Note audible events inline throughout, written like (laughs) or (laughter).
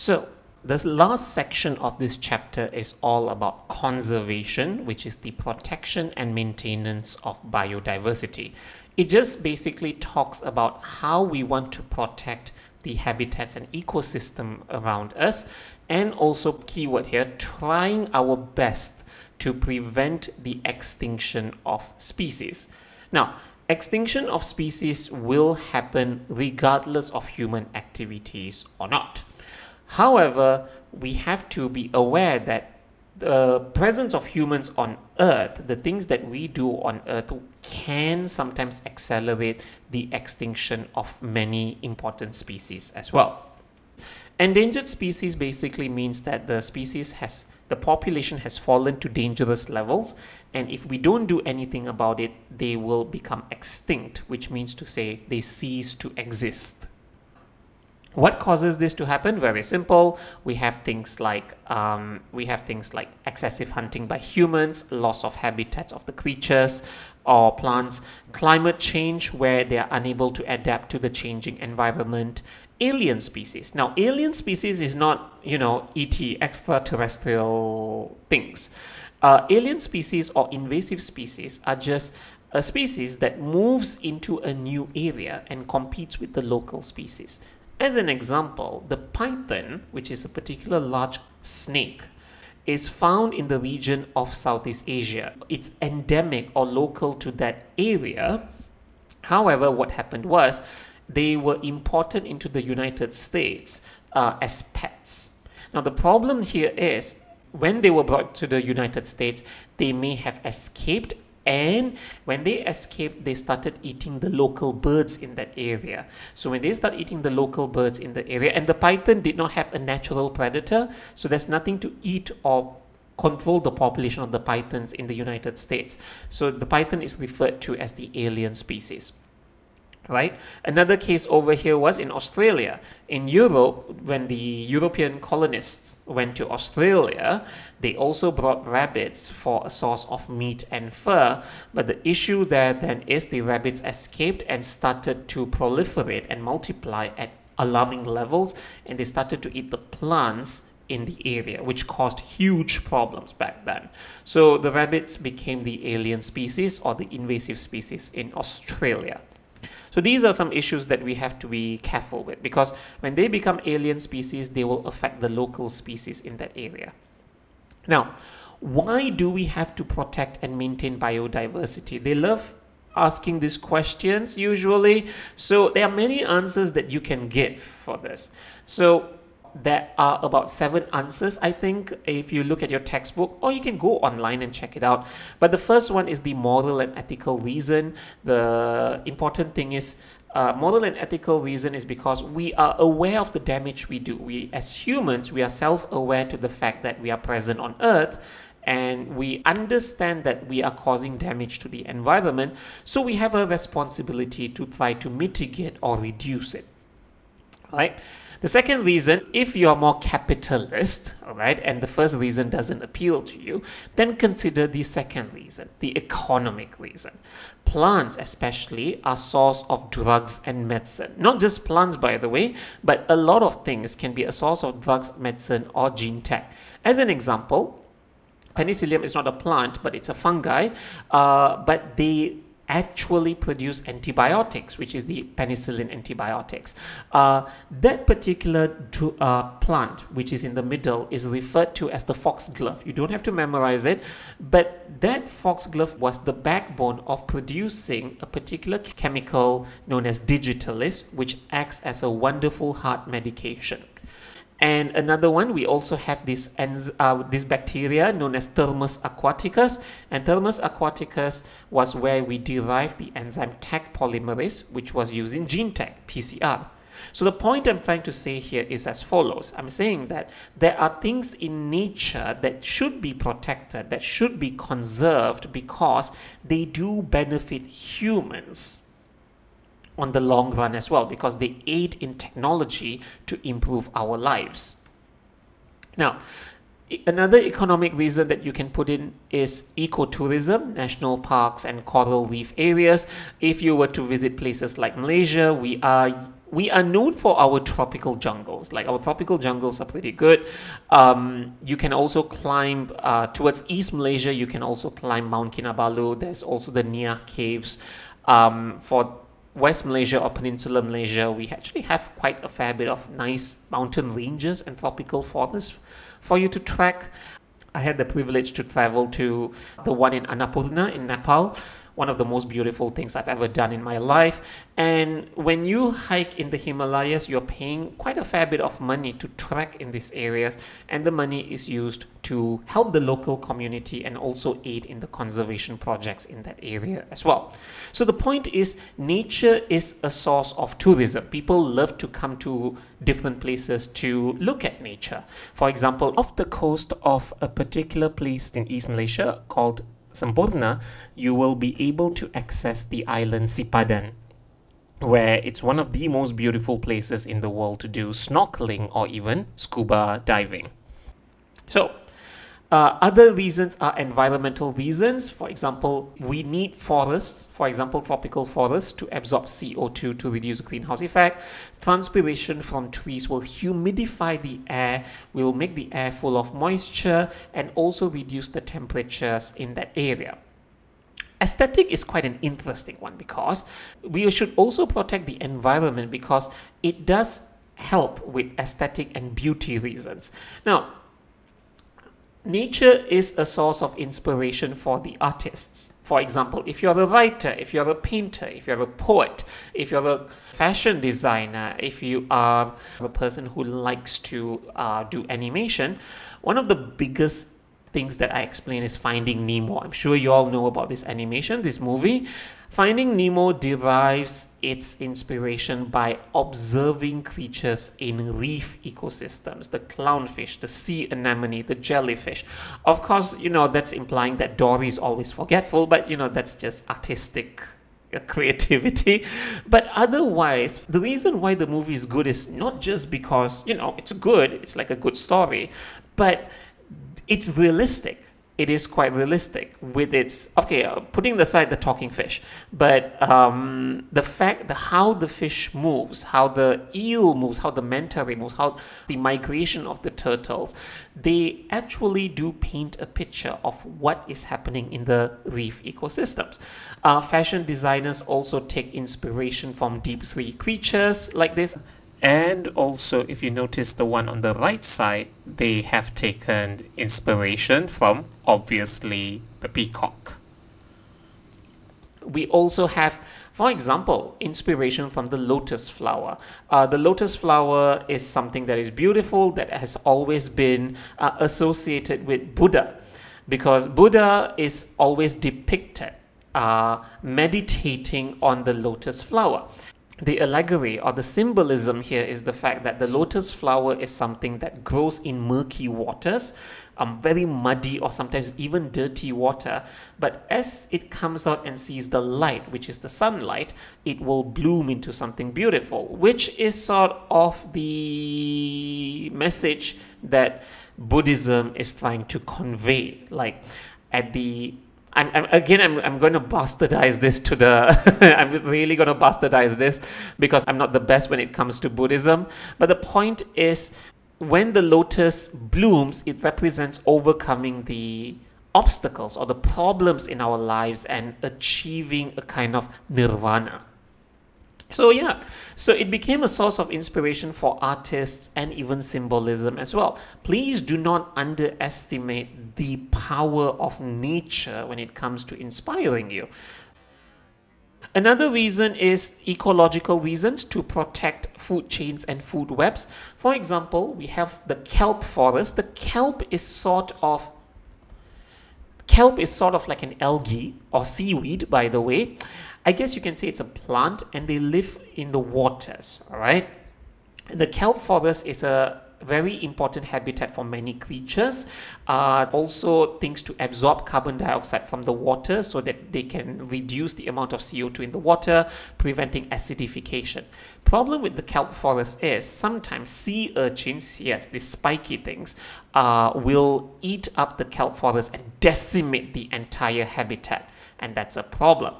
So, the last section of this chapter is all about conservation, which is the protection and maintenance of biodiversity. It just basically talks about how we want to protect the habitats and ecosystem around us, and also, keyword here, trying our best to prevent the extinction of species. Now, extinction of species will happen regardless of human activities or not. However, we have to be aware that the presence of humans on earth the things that we do on earth can sometimes accelerate the extinction of many important species as well. Endangered species basically means that the species has the population has fallen to dangerous levels and if we don't do anything about it they will become extinct which means to say they cease to exist what causes this to happen? Very simple. We have things like um, we have things like excessive hunting by humans, loss of habitats of the creatures or plants, climate change where they are unable to adapt to the changing environment, alien species. Now, alien species is not you know ET extraterrestrial things. Uh, alien species or invasive species are just a species that moves into a new area and competes with the local species. As an example, the python, which is a particular large snake, is found in the region of Southeast Asia. It's endemic or local to that area. However, what happened was they were imported into the United States uh, as pets. Now, the problem here is when they were brought to the United States, they may have escaped and when they escaped they started eating the local birds in that area. So when they start eating the local birds in the area and the python did not have a natural predator so there's nothing to eat or control the population of the pythons in the United States. So the python is referred to as the alien species right? Another case over here was in Australia. In Europe, when the European colonists went to Australia, they also brought rabbits for a source of meat and fur. But the issue there then is the rabbits escaped and started to proliferate and multiply at alarming levels, and they started to eat the plants in the area, which caused huge problems back then. So the rabbits became the alien species or the invasive species in Australia. So these are some issues that we have to be careful with because when they become alien species, they will affect the local species in that area. Now, why do we have to protect and maintain biodiversity? They love asking these questions usually. So there are many answers that you can give for this. So there are about seven answers, I think, if you look at your textbook, or you can go online and check it out. But the first one is the moral and ethical reason. The important thing is uh, moral and ethical reason is because we are aware of the damage we do. We, as humans, we are self-aware to the fact that we are present on Earth and we understand that we are causing damage to the environment. So we have a responsibility to try to mitigate or reduce it, right? The second reason, if you are more capitalist, all right, and the first reason doesn't appeal to you, then consider the second reason, the economic reason. Plants, especially, are source of drugs and medicine. Not just plants, by the way, but a lot of things can be a source of drugs, medicine, or gene tech. As an example, penicillium is not a plant, but it's a fungi, uh, but they actually produce antibiotics, which is the penicillin antibiotics. Uh, that particular uh, plant, which is in the middle, is referred to as the foxglove. You don't have to memorize it, but that foxglove was the backbone of producing a particular chemical known as digitalis, which acts as a wonderful heart medication. And another one, we also have this, uh, this bacteria known as Thermus aquaticus. And Thermus aquaticus was where we derived the enzyme Taq polymerase, which was used in gene tech, PCR. So the point I'm trying to say here is as follows. I'm saying that there are things in nature that should be protected, that should be conserved because they do benefit humans on the long run as well because they aid in technology to improve our lives. Now, Another economic reason that you can put in is ecotourism, national parks and coral reef areas. If you were to visit places like Malaysia, we are we are known for our tropical jungles. Like our tropical jungles are pretty good. Um, you can also climb uh, towards East Malaysia. You can also climb Mount Kinabalu. There's also the Niah Caves. Um, for West Malaysia or Peninsular Malaysia, we actually have quite a fair bit of nice mountain ranges and tropical forests for you to trek. I had the privilege to travel to the one in Annapurna in Nepal one of the most beautiful things I've ever done in my life. And when you hike in the Himalayas, you're paying quite a fair bit of money to trek in these areas, and the money is used to help the local community and also aid in the conservation projects in that area as well. So the point is, nature is a source of tourism. People love to come to different places to look at nature. For example, off the coast of a particular place in East Malaysia called Semporna, you will be able to access the island Sipadan, where it's one of the most beautiful places in the world to do snorkeling or even scuba diving. So, uh, other reasons are environmental reasons. For example, we need forests, for example, tropical forests to absorb CO2 to reduce greenhouse effect. Transpiration from trees will humidify the air, will make the air full of moisture and also reduce the temperatures in that area. Aesthetic is quite an interesting one because we should also protect the environment because it does help with aesthetic and beauty reasons. Now, Nature is a source of inspiration for the artists. For example, if you're a writer, if you're a painter, if you're a poet, if you're a fashion designer, if you are a person who likes to uh, do animation, one of the biggest things that I explain is Finding Nemo. I'm sure you all know about this animation, this movie. Finding Nemo derives its inspiration by observing creatures in reef ecosystems, the clownfish, the sea anemone, the jellyfish. Of course, you know, that's implying that Dory is always forgetful, but you know, that's just artistic uh, creativity but otherwise the reason why the movie is good is not just because you know it's good it's like a good story but it's realistic. It is quite realistic with its okay uh, putting aside the talking fish but um, the fact the how the fish moves how the eel moves how the manta ray moves how the migration of the turtles they actually do paint a picture of what is happening in the reef ecosystems. Uh, fashion designers also take inspiration from deep sea creatures like this and also, if you notice the one on the right side, they have taken inspiration from, obviously, the peacock. We also have, for example, inspiration from the lotus flower. Uh, the lotus flower is something that is beautiful, that has always been uh, associated with Buddha, because Buddha is always depicted uh, meditating on the lotus flower the allegory or the symbolism here is the fact that the lotus flower is something that grows in murky waters, um, very muddy or sometimes even dirty water. But as it comes out and sees the light, which is the sunlight, it will bloom into something beautiful, which is sort of the message that Buddhism is trying to convey. Like at the I'm, I'm, again I'm, I'm going to bastardize this to the (laughs) i'm really going to bastardize this because i'm not the best when it comes to buddhism. But the point is when the lotus blooms it represents overcoming the obstacles or the problems in our lives and achieving a kind of nirvana so yeah, so it became a source of inspiration for artists and even symbolism as well. Please do not underestimate the power of nature when it comes to inspiring you. Another reason is ecological reasons to protect food chains and food webs. For example, we have the kelp forest. The kelp is sort of kelp is sort of like an algae or seaweed by the way I guess you can say it's a plant and they live in the waters, all right? The kelp forest is a very important habitat for many creatures. Uh, also things to absorb carbon dioxide from the water so that they can reduce the amount of CO2 in the water, preventing acidification. Problem with the kelp forest is sometimes sea urchins, yes, these spiky things, uh, will eat up the kelp forest and decimate the entire habitat. And that's a problem.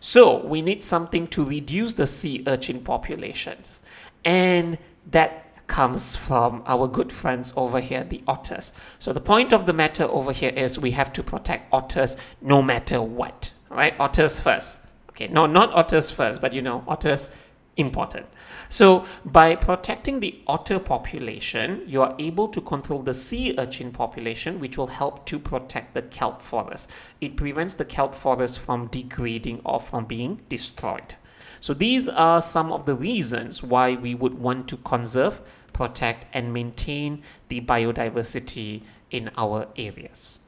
So we need something to reduce the sea urchin populations. And that comes from our good friends over here, the otters. So the point of the matter over here is we have to protect otters no matter what, right? Otters first. Okay, no, not otters first, but you know, otters important. So by protecting the otter population, you are able to control the sea urchin population, which will help to protect the kelp forest. It prevents the kelp forest from degrading or from being destroyed. So these are some of the reasons why we would want to conserve, protect and maintain the biodiversity in our areas.